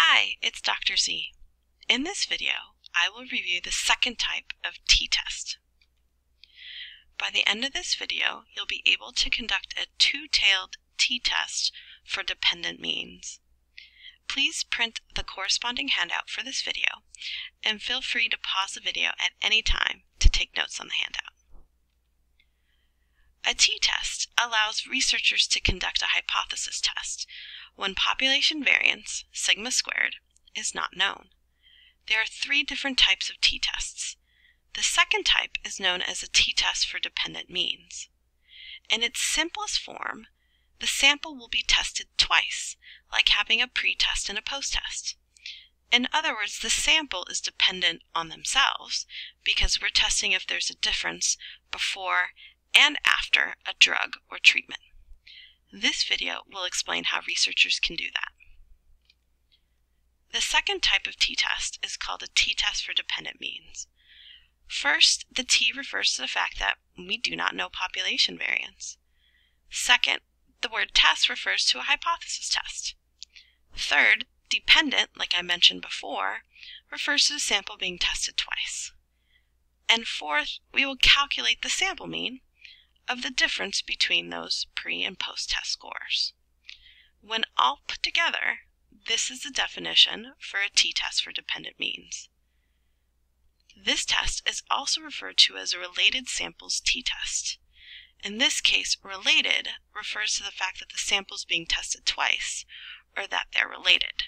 Hi, it's Dr. Z. In this video, I will review the second type of t-test. By the end of this video, you'll be able to conduct a two-tailed t-test for dependent means. Please print the corresponding handout for this video and feel free to pause the video at any time to take notes on the handout. A t-test allows researchers to conduct a hypothesis test when population variance, sigma squared, is not known. There are three different types of t-tests. The second type is known as a t-test for dependent means. In its simplest form, the sample will be tested twice, like having a pre-test and a post-test. In other words, the sample is dependent on themselves because we're testing if there's a difference before and after a drug or treatment. This video will explain how researchers can do that. The second type of t-test is called a t-test for dependent means. First, the t refers to the fact that we do not know population variance. Second, the word test refers to a hypothesis test. Third, dependent, like I mentioned before, refers to the sample being tested twice. And fourth, we will calculate the sample mean, of the difference between those pre and post test scores. When all put together, this is the definition for a t-test for dependent means. This test is also referred to as a related samples t-test. In this case, related refers to the fact that the samples being tested twice, or that they're related.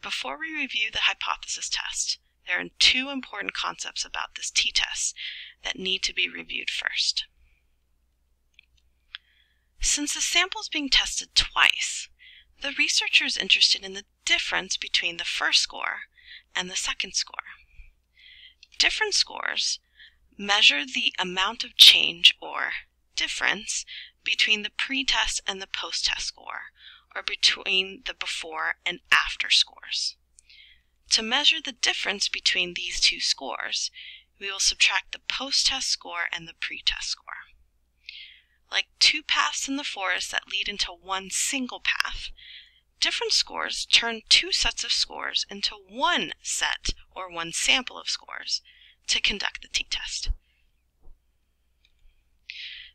Before we review the hypothesis test, there are two important concepts about this t-test that need to be reviewed first. Since the sample is being tested twice, the researcher is interested in the difference between the first score and the second score. Difference scores measure the amount of change or difference between the pre-test and the post-test score, or between the before and after scores. To measure the difference between these two scores, we will subtract the post-test score and the pre-test score. Like two paths in the forest that lead into one single path, different scores turn two sets of scores into one set or one sample of scores to conduct the t-test.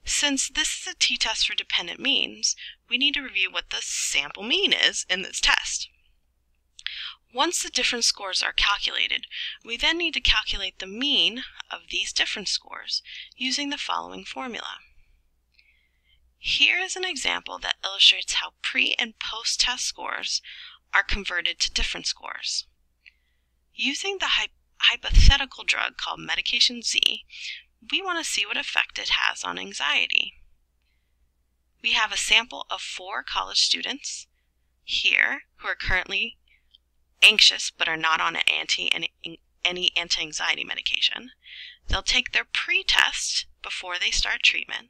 Since this is a t-test for dependent means, we need to review what the sample mean is in this test. Once the different scores are calculated, we then need to calculate the mean of these different scores using the following formula. Here is an example that illustrates how pre and post test scores are converted to different scores. Using the hy hypothetical drug called medication Z, we want to see what effect it has on anxiety. We have a sample of four college students here who are currently anxious but are not on anti any, anti-anxiety medication. They'll take their pre-test before they start treatment.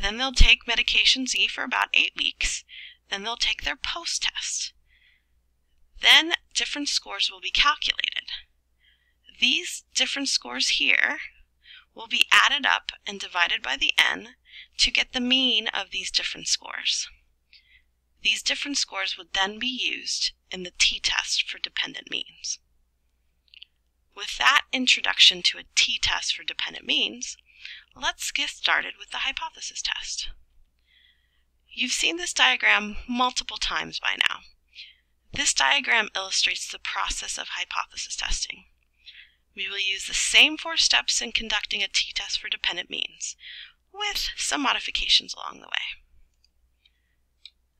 Then they'll take medication Z for about eight weeks. Then they'll take their post-test. Then different scores will be calculated. These different scores here will be added up and divided by the n to get the mean of these different scores. These different scores would then be used in the t-test for dependent means. With that introduction to a t-test for dependent means, let's get started with the hypothesis test. You've seen this diagram multiple times by now. This diagram illustrates the process of hypothesis testing. We will use the same four steps in conducting a t-test for dependent means, with some modifications along the way.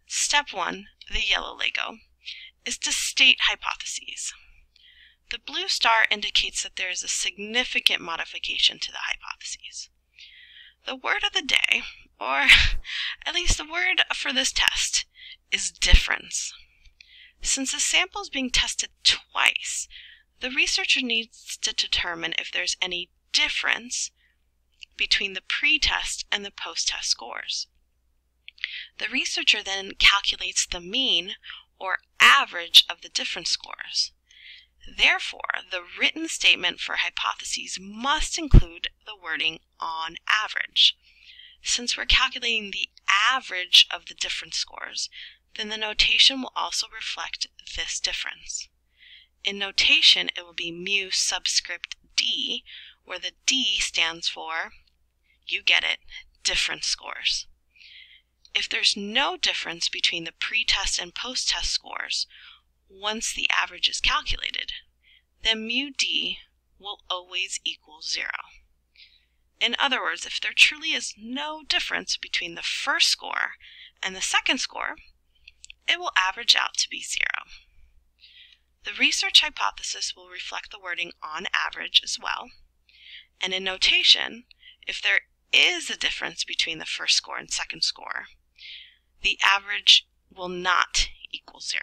Step 1, the yellow Lego, is to state hypotheses. The blue star indicates that there is a significant modification to the hypotheses. The word of the day, or at least the word for this test, is difference. Since the sample is being tested twice, the researcher needs to determine if there's any difference between the pre-test and the post-test scores. The researcher then calculates the mean or average of the different scores. Therefore, the written statement for hypotheses must include the wording on average. Since we're calculating the average of the different scores, then the notation will also reflect this difference. In notation, it will be mu subscript d, where the d stands for, you get it, difference scores. If there's no difference between the pre-test and post-test scores once the average is calculated, then mu d will always equal zero. In other words, if there truly is no difference between the first score and the second score, it will average out to be zero. The research hypothesis will reflect the wording on average as well. And in notation, if there is a difference between the first score and second score, the average will not equal zero.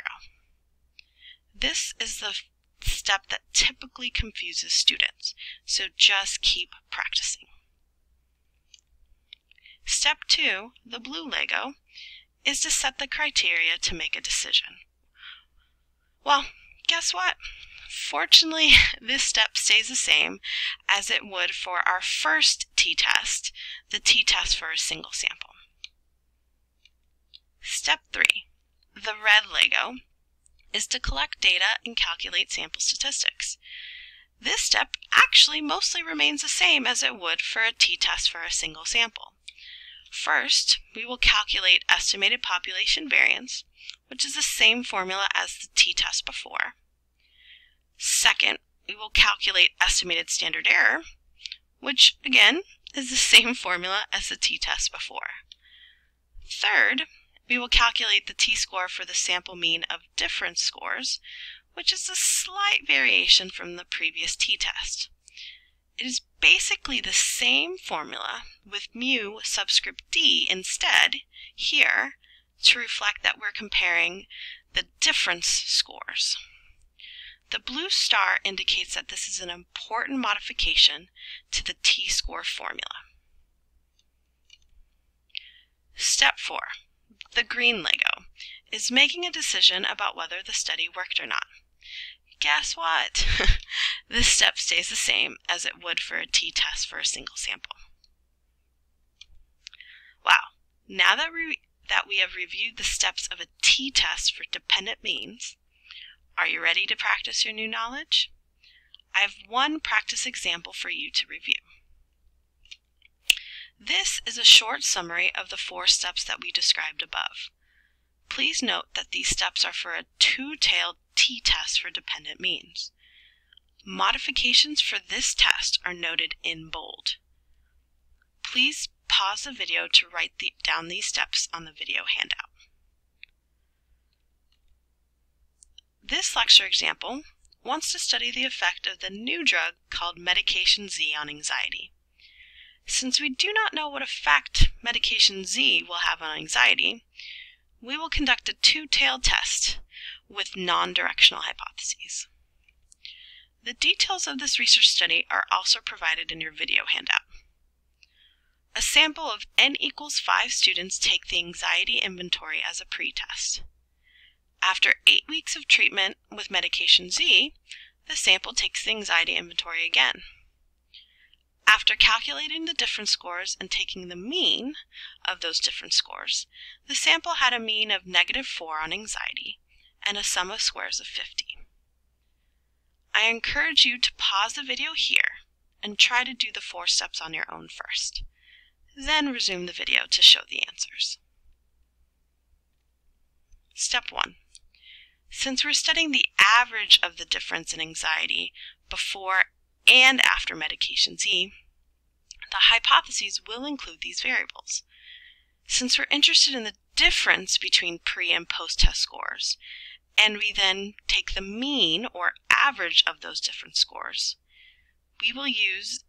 This is the step that typically confuses students, so just keep practicing. Step two, the blue Lego, is to set the criteria to make a decision. Well, guess what? Fortunately, this step stays the same as it would for our first t-test, the t-test for a single sample. Step 3. The red Lego is to collect data and calculate sample statistics. This step actually mostly remains the same as it would for a t-test for a single sample. First, we will calculate estimated population variance, which is the same formula as the t-test before. Second, we will calculate estimated standard error, which again is the same formula as the t-test before. Third, we will calculate the t-score for the sample mean of difference scores, which is a slight variation from the previous t-test. It is basically the same formula with mu subscript d instead here to reflect that we're comparing the difference scores. The blue star indicates that this is an important modification to the t-score formula. Step 4, the green Lego, is making a decision about whether the study worked or not. Guess what? this step stays the same as it would for a t-test for a single sample. Wow, now that we, that we have reviewed the steps of a t-test for dependent means, are you ready to practice your new knowledge? I have one practice example for you to review. This is a short summary of the four steps that we described above. Please note that these steps are for a two-tailed t-test for dependent means. Modifications for this test are noted in bold. Please pause the video to write the, down these steps on the video handout. This lecture example wants to study the effect of the new drug called medication Z on anxiety. Since we do not know what effect medication Z will have on anxiety, we will conduct a two-tailed test with non-directional hypotheses. The details of this research study are also provided in your video handout. A sample of n equals 5 students take the anxiety inventory as a pretest. After 8 weeks of treatment with medication Z, the sample takes the anxiety inventory again. After calculating the difference scores and taking the mean of those different scores, the sample had a mean of negative 4 on anxiety and a sum of squares of 50. I encourage you to pause the video here and try to do the four steps on your own first. Then resume the video to show the answers. Step 1. Since we're studying the average of the difference in anxiety before and after medication Z, the hypotheses will include these variables. Since we're interested in the difference between pre and post-test scores, and we then take the mean or average of those different scores, we will use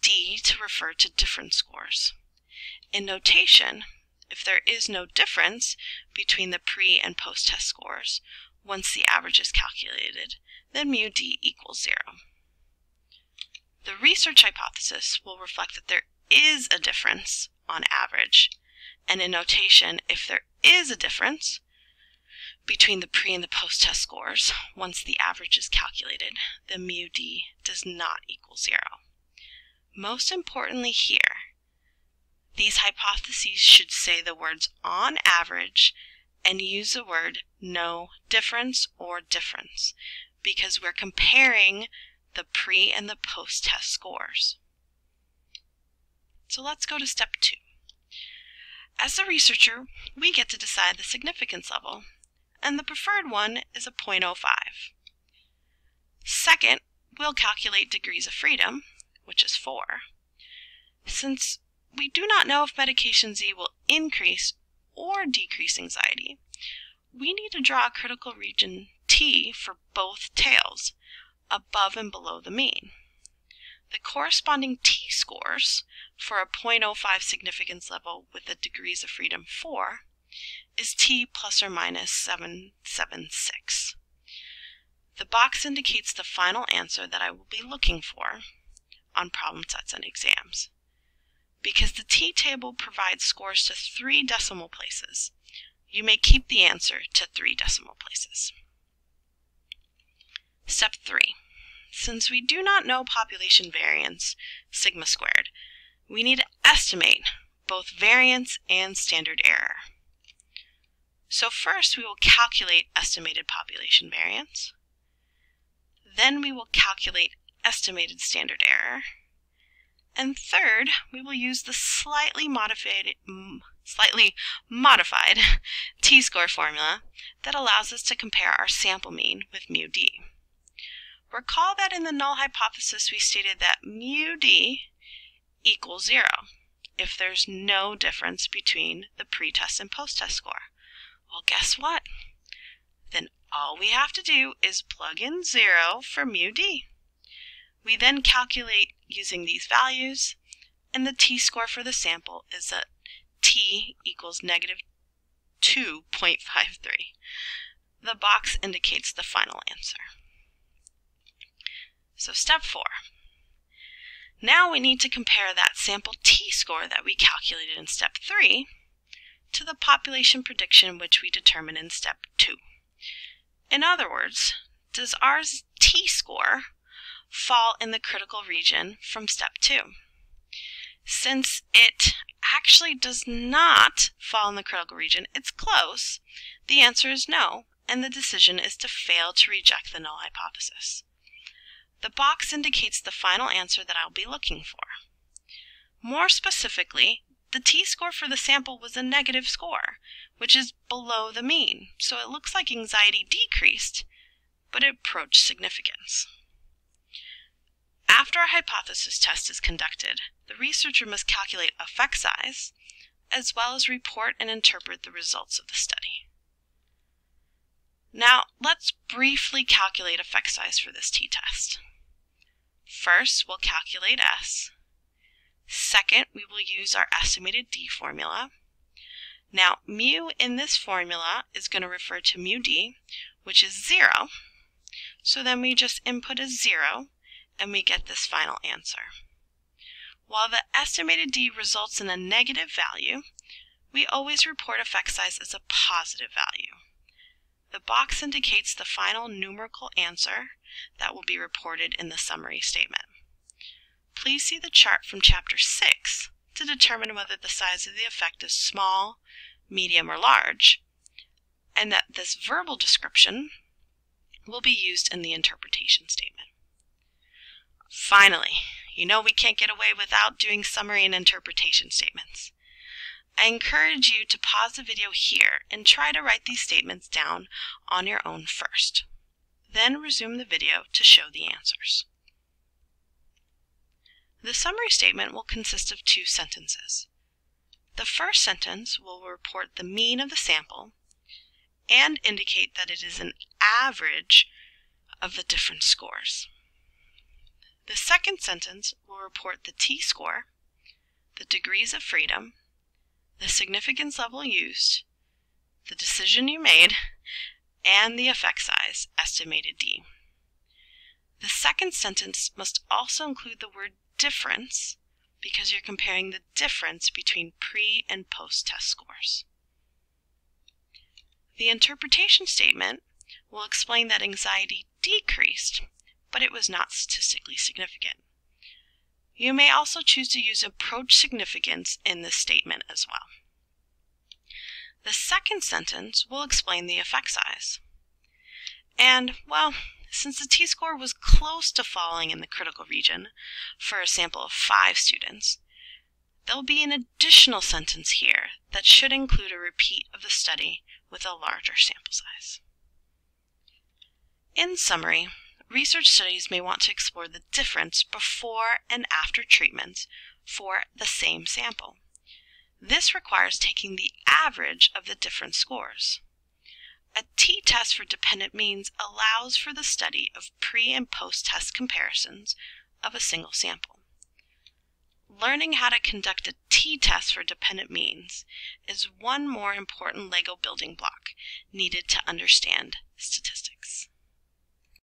D to refer to difference scores. In notation, if there is no difference between the pre and post-test scores, once the average is calculated, then mu D equals zero. The research hypothesis will reflect that there is a difference on average, and in notation, if there is a difference, between the pre and the post-test scores once the average is calculated, the mu d does not equal zero. Most importantly here, these hypotheses should say the words on average and use the word no difference or difference because we're comparing the pre and the post test scores. So let's go to step two. As the researcher, we get to decide the significance level, and the preferred one is a 0.05. Second, we'll calculate degrees of freedom, which is 4. Since we do not know if medication Z will increase or decrease anxiety, we need to draw a critical region T for both tails, above and below the mean. The corresponding T scores for a 0.05 significance level with a degrees of freedom 4 is T plus or minus 776. The box indicates the final answer that I will be looking for on problem sets and exams. Because the t-table provides scores to three decimal places, you may keep the answer to three decimal places. Step 3. Since we do not know population variance, sigma squared, we need to estimate both variance and standard error. So first we will calculate estimated population variance. Then we will calculate estimated standard error. And third, we will use the slightly modified, slightly modified t-score formula that allows us to compare our sample mean with mu d. Recall that in the null hypothesis we stated that mu d equals zero if there's no difference between the pre-test and post-test score. Well, guess what? Then all we have to do is plug in zero for mu d. We then calculate using these values, and the t-score for the sample is that t equals negative 2.53. The box indicates the final answer. So step 4. Now we need to compare that sample t-score that we calculated in step 3 to the population prediction which we determined in step 2. In other words, does our t-score fall in the critical region from step 2. Since it actually does not fall in the critical region, it's close, the answer is no, and the decision is to fail to reject the null hypothesis. The box indicates the final answer that I'll be looking for. More specifically, the t-score for the sample was a negative score, which is below the mean, so it looks like anxiety decreased, but it approached significance. After a hypothesis test is conducted, the researcher must calculate effect size, as well as report and interpret the results of the study. Now, let's briefly calculate effect size for this t-test. First, we'll calculate S. Second, we will use our estimated D formula. Now, mu in this formula is going to refer to mu D, which is 0. So then we just input a 0 and we get this final answer. While the estimated D results in a negative value, we always report effect size as a positive value. The box indicates the final numerical answer that will be reported in the summary statement. Please see the chart from Chapter 6 to determine whether the size of the effect is small, medium, or large, and that this verbal description will be used in the interpretation statement. Finally, you know we can't get away without doing summary and interpretation statements. I encourage you to pause the video here and try to write these statements down on your own first. Then resume the video to show the answers. The summary statement will consist of two sentences. The first sentence will report the mean of the sample and indicate that it is an average of the different scores. The second sentence will report the t-score, the degrees of freedom, the significance level used, the decision you made, and the effect size, estimated D. The second sentence must also include the word difference because you're comparing the difference between pre and post test scores. The interpretation statement will explain that anxiety decreased but it was not statistically significant. You may also choose to use approach significance in this statement as well. The second sentence will explain the effect size. And, well, since the t-score was close to falling in the critical region for a sample of five students, there'll be an additional sentence here that should include a repeat of the study with a larger sample size. In summary, research studies may want to explore the difference before and after treatment for the same sample. This requires taking the average of the different scores. A t-test for dependent means allows for the study of pre and post-test comparisons of a single sample. Learning how to conduct a t-test for dependent means is one more important Lego building block needed to understand statistics.